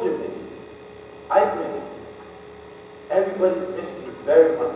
the children miss you. I've missed. Everybody's missed you very much.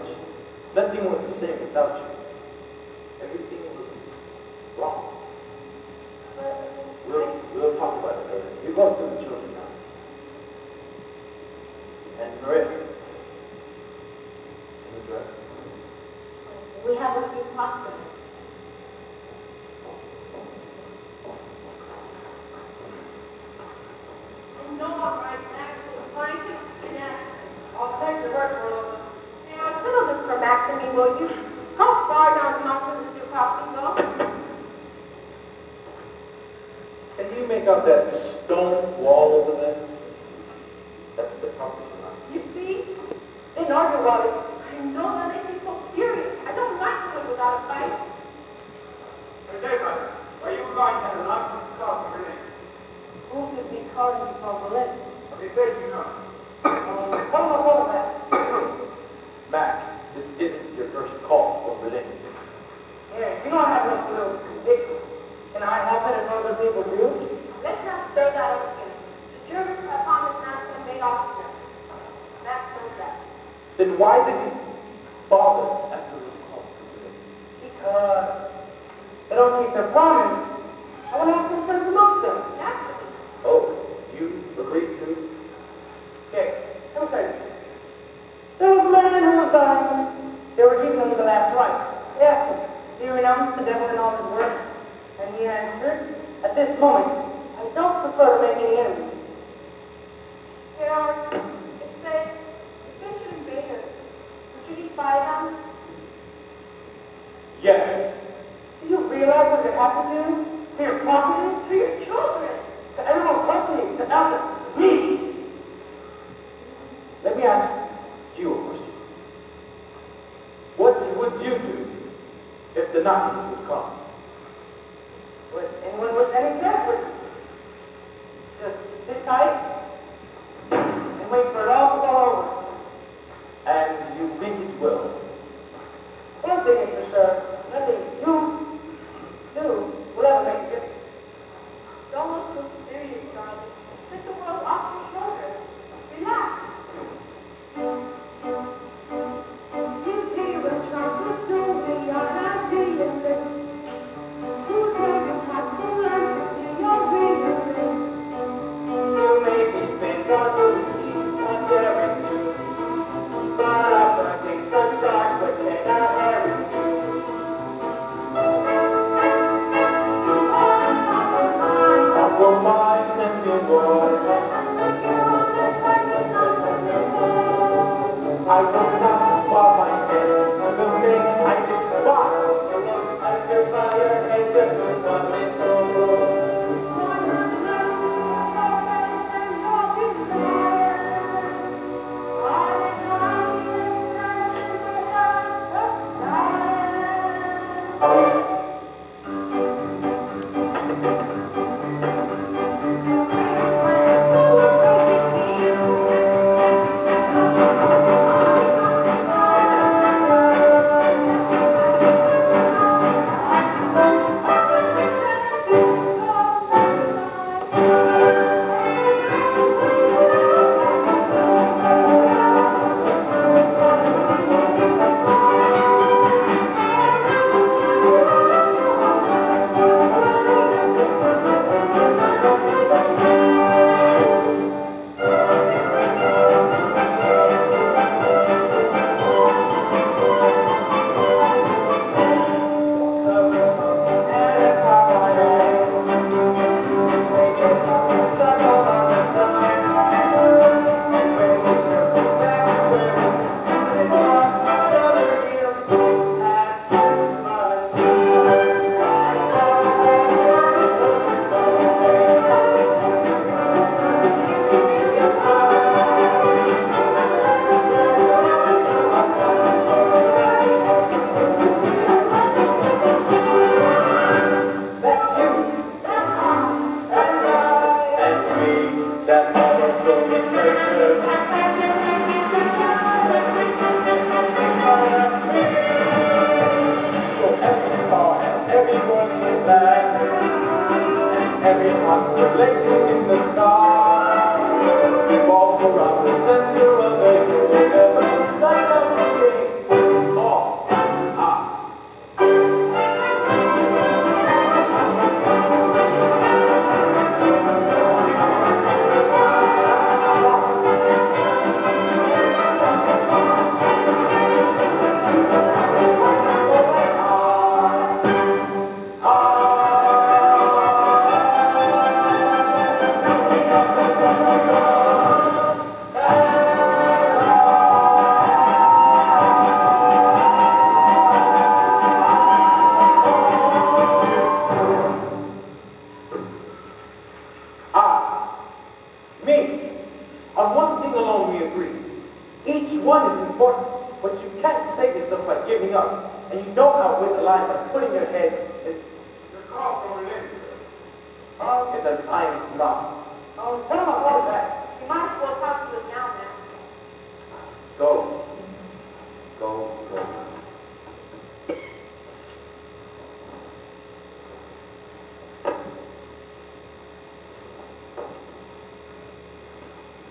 Would you do if the Nazis would come?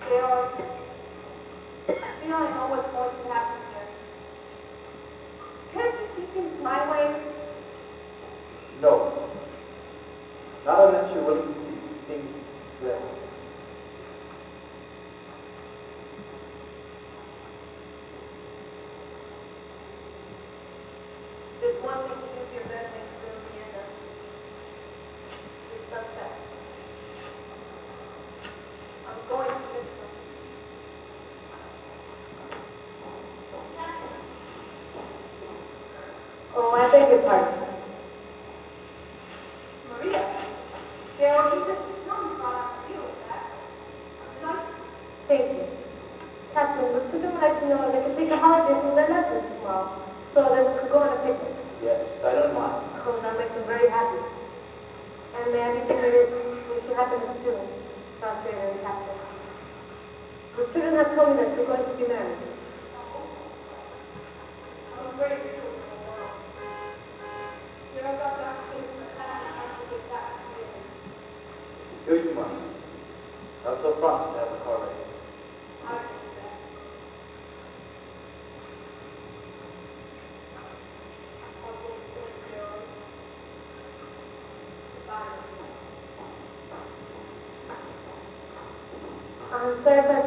Georg, serve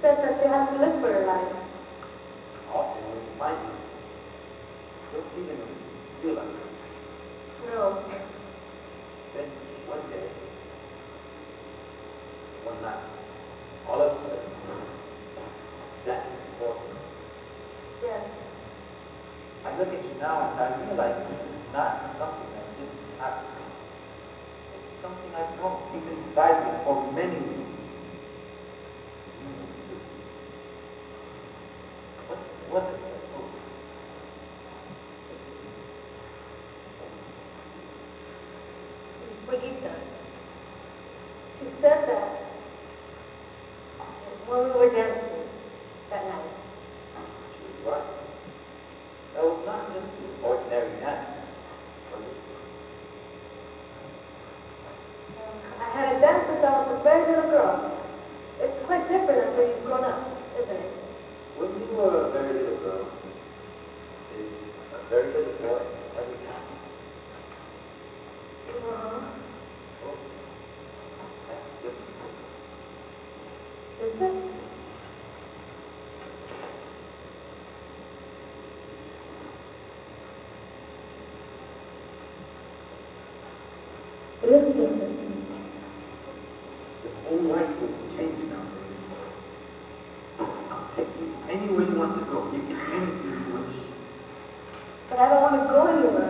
said that you have to live for a life. Often we find, you'll see them, The whole life will change now. I'll take you anywhere you want to go. You can anything you wish. But I don't want to go anywhere.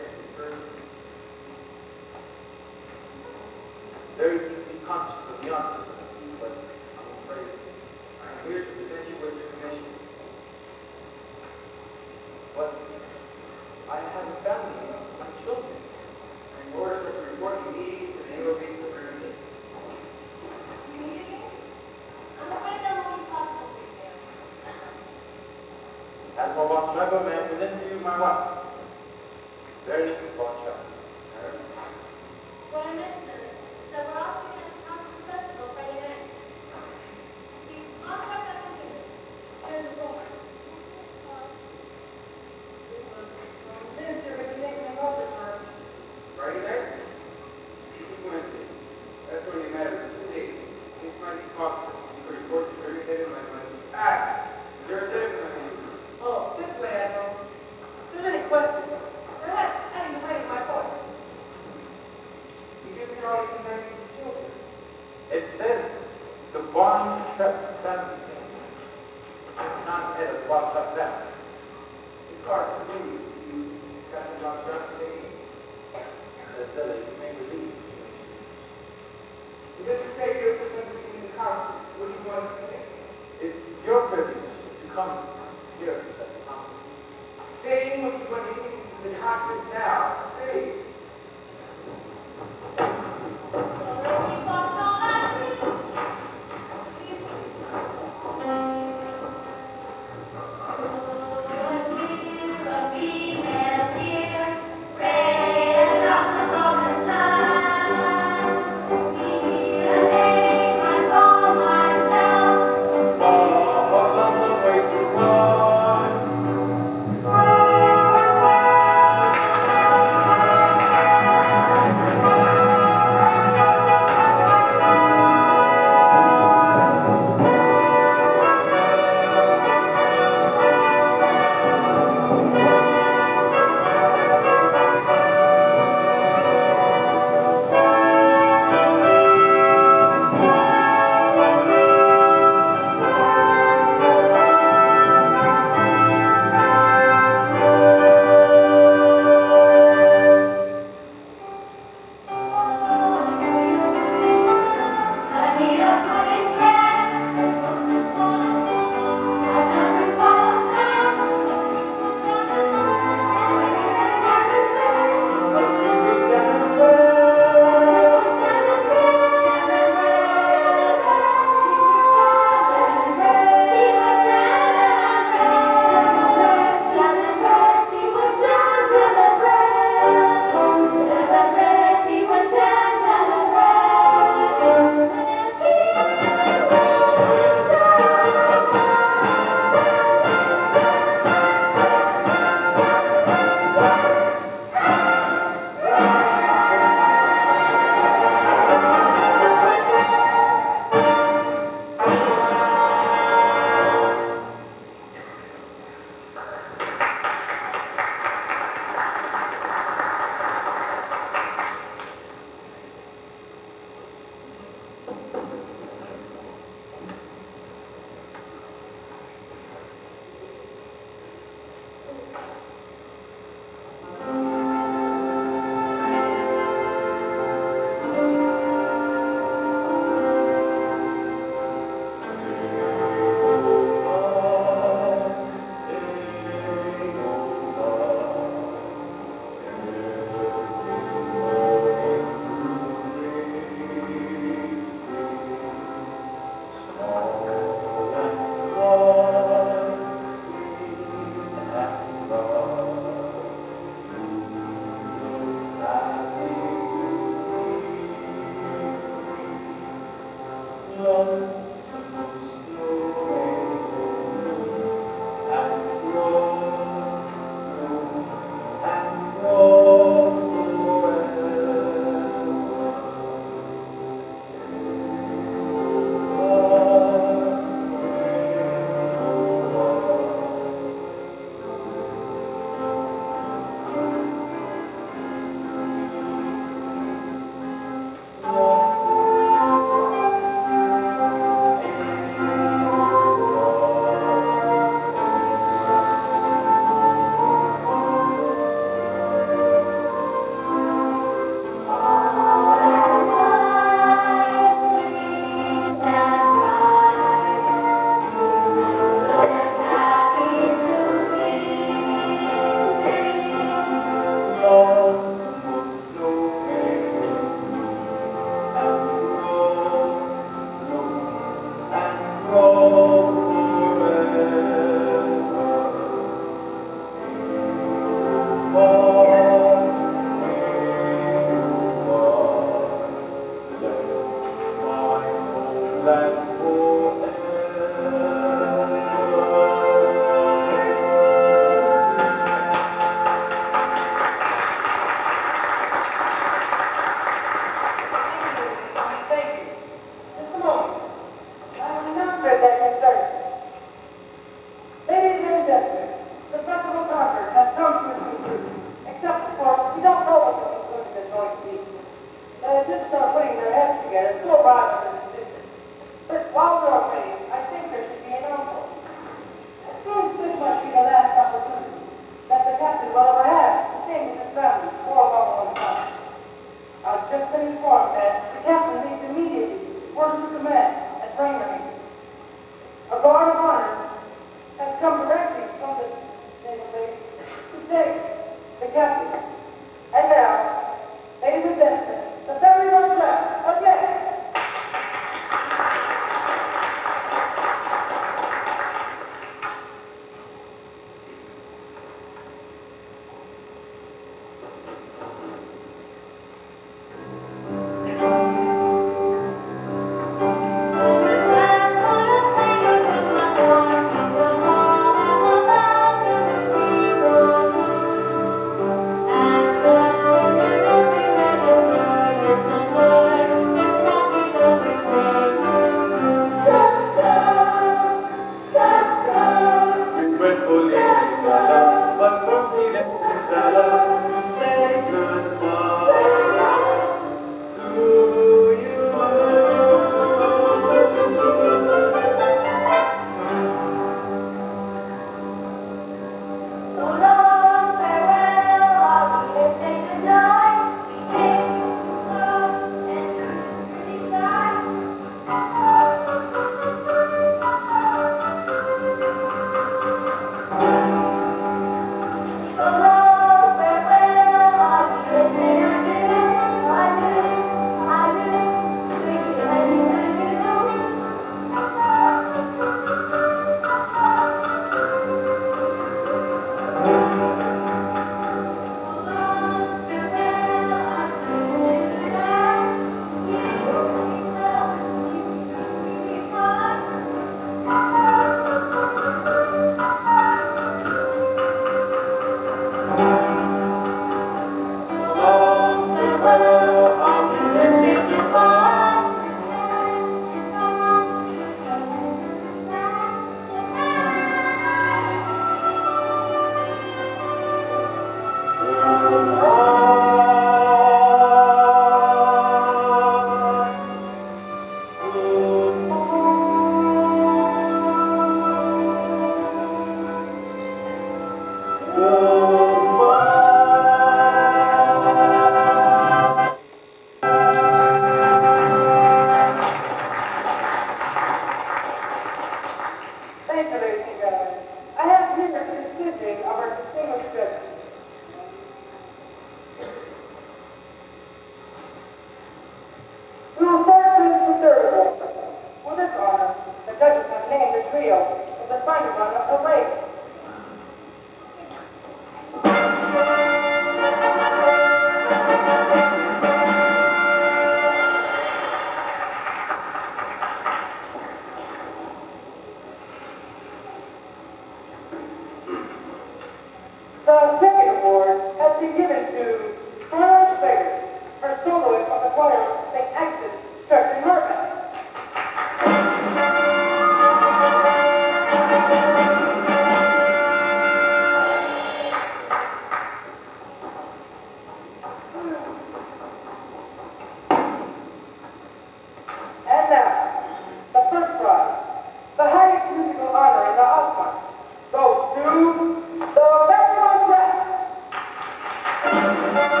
The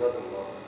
要怎么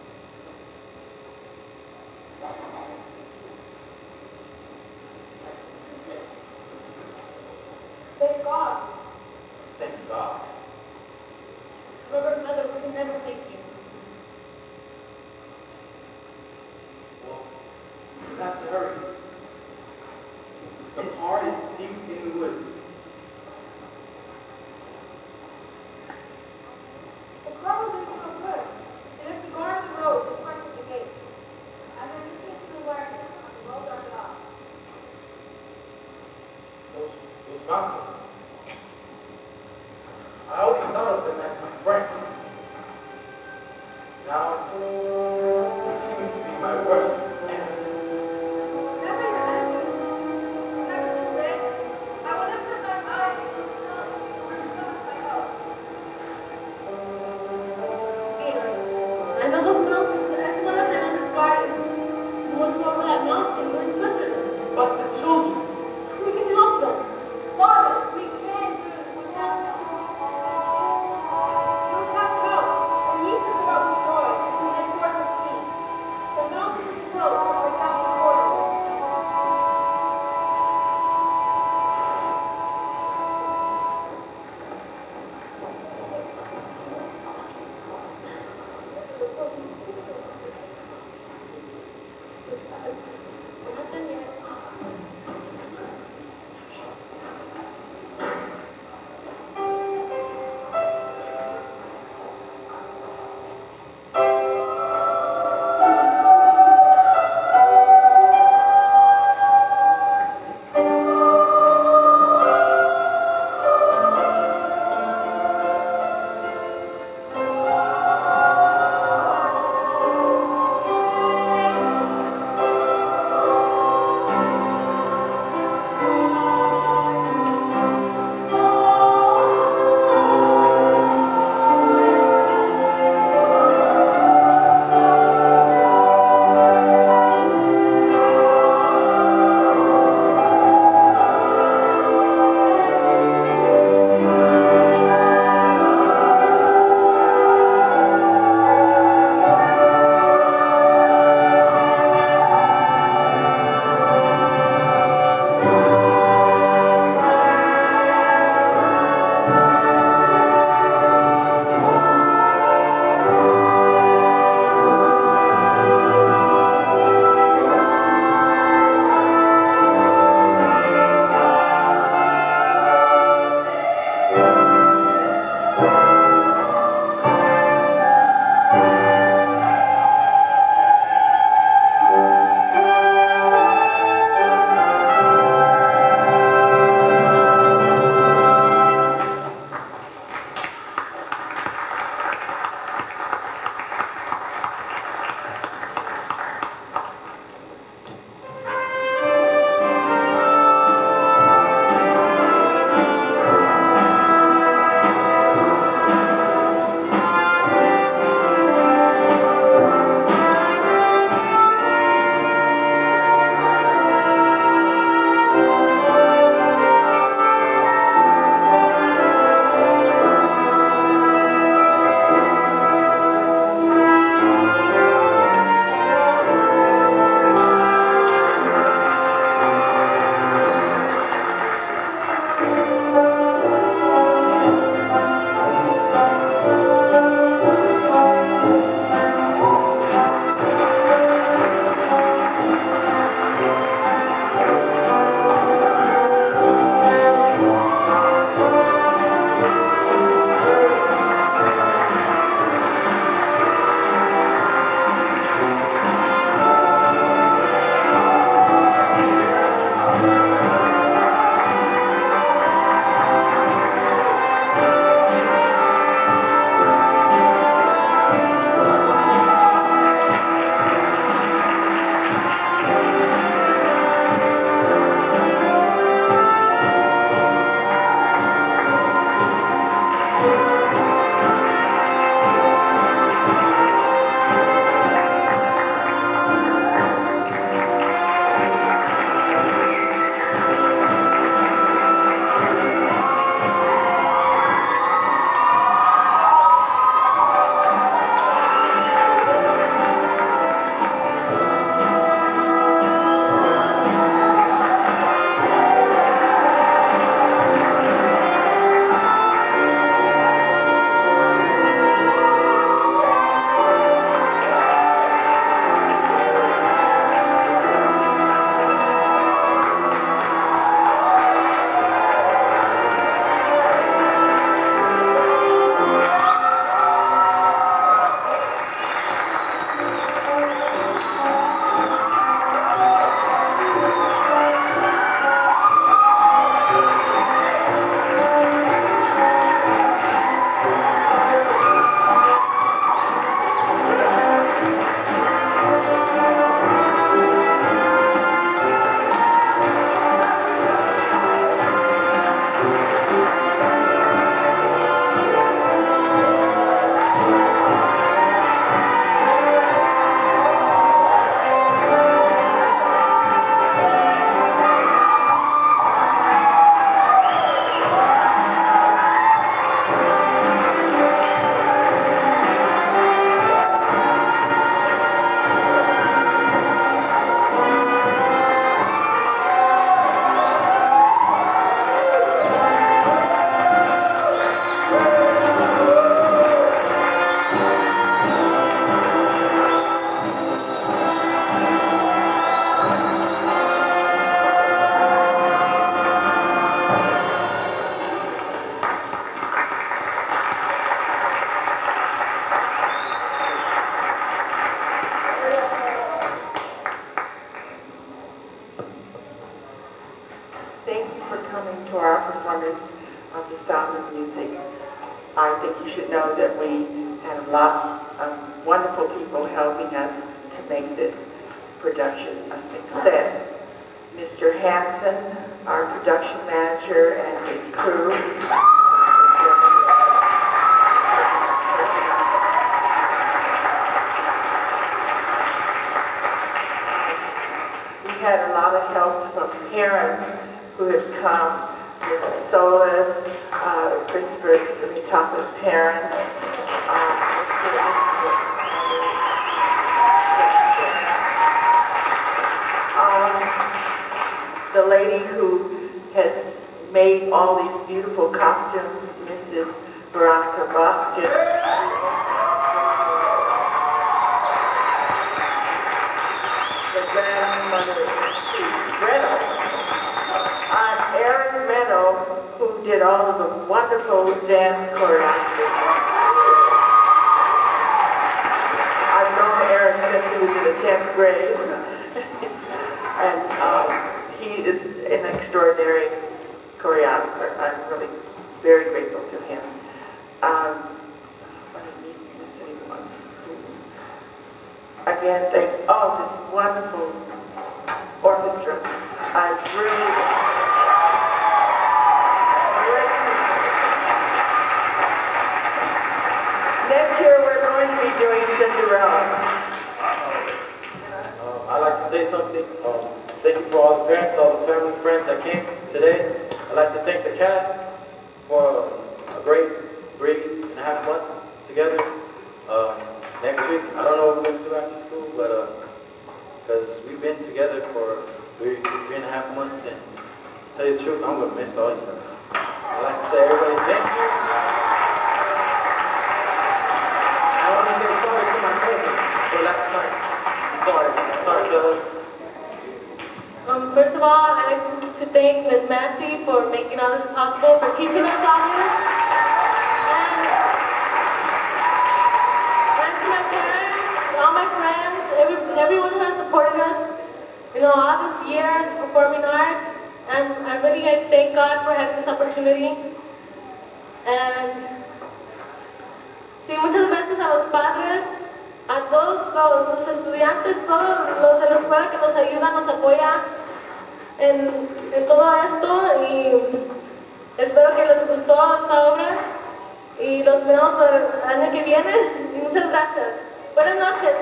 Again, thank, oh, this wonderful orchestra. I really, next year we're going to be doing Cinderella. Uh, I'd like to say something. Um, thank you for all the parents, all the family, friends that came today. I'd like to thank the cast for I'm going to miss all you. I'd like to say, everybody, thank you. I want to say sorry to my cousin for last night. Sorry, sorry. Um, first of all, I'd like to thank Ms. Massey for making all this possible, for teaching us all this. And, all my friends, every, everyone who has supported us, you know, all this year performing arts. And I really thank God for having this opportunity. Muchas gracias a los padres, a todos los, los estudiantes, todos los de la escuela que nos ayudan, nos apoyan en, en todo esto y espero que les gustó esta obra y los vemos el año que viene y muchas gracias. Buenas noches.